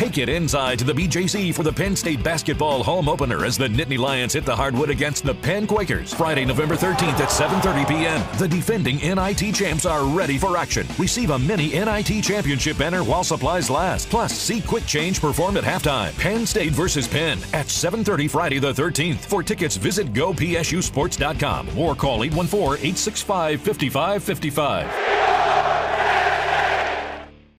Take it inside to the BJC for the Penn State basketball home opener as the Nittany Lions hit the hardwood against the Penn Quakers. Friday, November 13th at 7:30 p.m. The defending NIT champs are ready for action. Receive a mini NIT championship banner while supplies last. Plus, see quick change perform at halftime. Penn State versus Penn at 7:30 Friday the 13th. For tickets, visit gopsusports.com or call 814-865-5555.